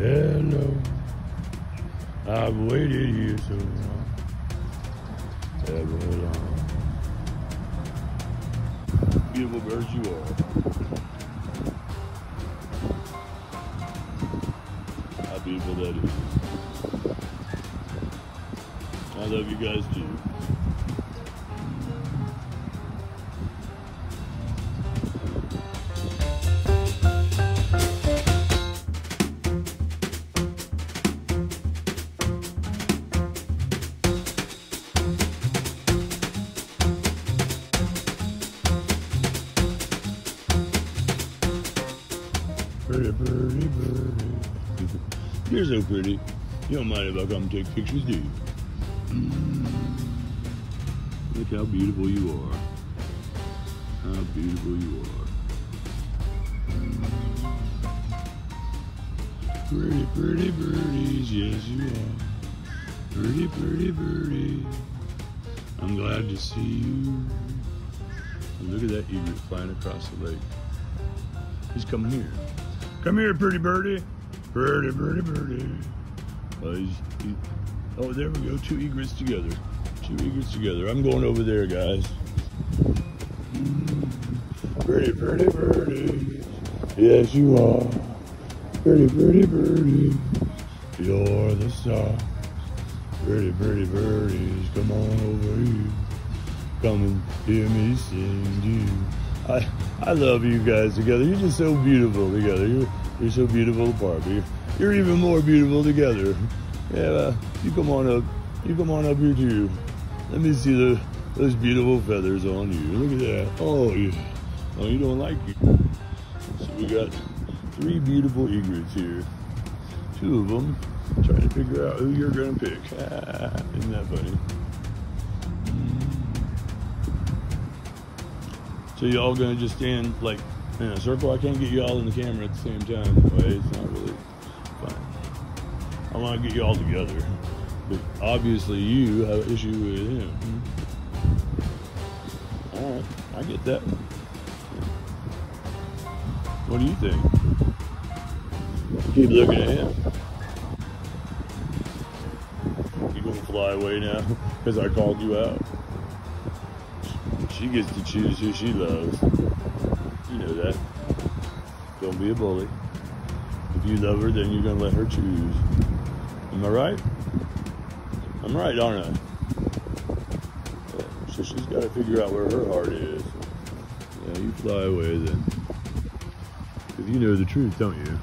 Hello. I've waited here so long. Ever long. Beautiful birds you are. How beautiful that is. I love you guys too. Pretty, pretty. You're so pretty. You don't mind if I come take pictures, do you? Mm. Look how beautiful you are. How beautiful you are. Mm. Pretty, pretty birdies, yes you are. Pretty, pretty birdie. I'm glad to see you. And look at that egret flying across the lake. He's coming here. Come here, pretty birdie. Pretty, pretty birdie. Oh, there we go. Two egrets together. Two egrets together. I'm going over there, guys. Pretty, pretty birdie. Yes, you are. Pretty, pretty birdie. You're the star. Pretty, pretty birdies. Come on over here. Come and hear me sing to you. I, I love you guys together. You're just so beautiful together. You're, you're so beautiful apart. You're, you're even more beautiful together. Yeah, uh, you come on up. You come on up here too. Let me see the those beautiful feathers on you. Look at that. Oh, you, oh, you don't like it. So we got three beautiful egrets here. Two of them trying to figure out who you're gonna pick. Isn't that funny? So you all gonna just stand like in a circle? I can't get you all in the camera at the same time. Anyway, it's not really fun. I want to get you all together, but obviously you have an issue with him. All right, I get that. What do you think? Keep looking at him. You gonna fly away now because I called you out? She gets to choose who she loves. You know that. Don't be a bully. If you love her, then you're gonna let her choose. Am I right? I'm right, aren't I? So she's got to figure out where her heart is. Yeah, you fly away then. Because you know the truth, don't you?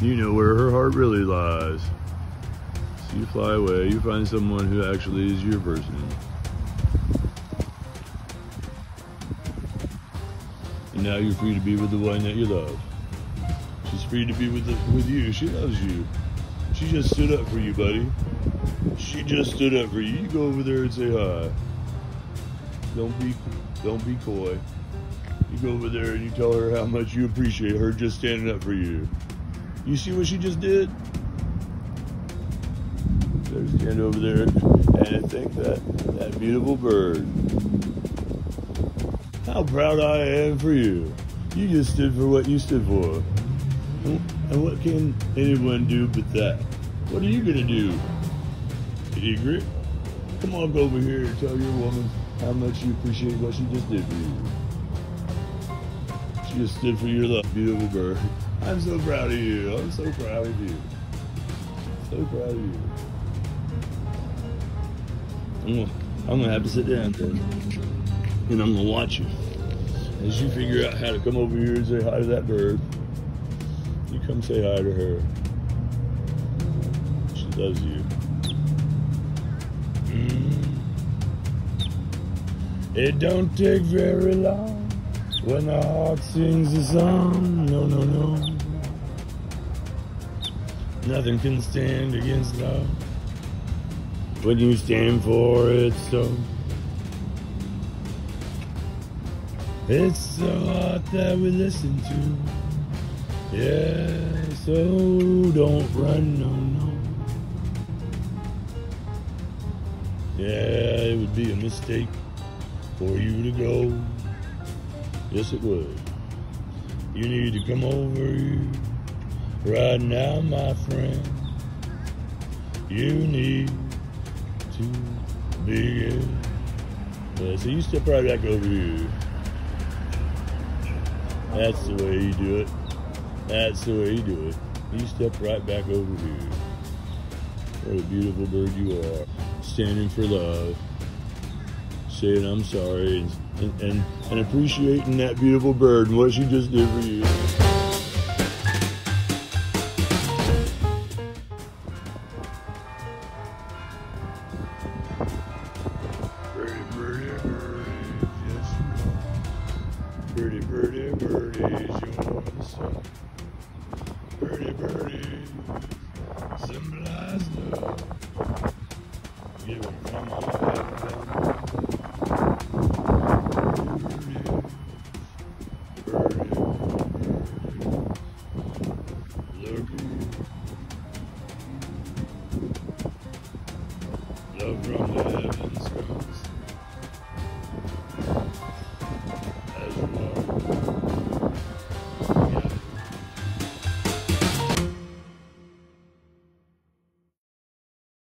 You know where her heart really lies. So you fly away, you find someone who actually is your person. And now you're free to be with the one that you love. She's free to be with the, with you. She loves you. She just stood up for you, buddy. She just stood up for you. You go over there and say hi. Don't be don't be coy. You go over there and you tell her how much you appreciate her just standing up for you. You see what she just did? There's stand over there and thank that that beautiful bird. How proud I am for you. You just stood for what you stood for. And what can anyone do but that? What are you gonna do? you Egret? Come on go over here and tell your woman how much you appreciate what she just did for you. She just stood for your love, beautiful girl. I'm so proud of you. I'm so proud of you. So proud of you. I'm gonna, I'm gonna have to sit down then. And I'm gonna watch you. As you figure out how to come over here and say hi to that bird, you come say hi to her. She loves you. Mm. It don't take very long when the heart sings a song. No, no, no. Nothing can stand against love when you stand for it so. It's the heart that we listen to. Yeah, so don't run, no, no. Yeah, it would be a mistake for you to go. Yes, it would. You need to come over here Right now, my friend, you need to begin. Yeah, so you step right back over here. That's the way you do it. That's the way you do it. You step right back over here. What a beautiful bird you are. Standing for love. Saying I'm sorry and, and, and appreciating that beautiful bird and what she just did for you. Birdie, birdies,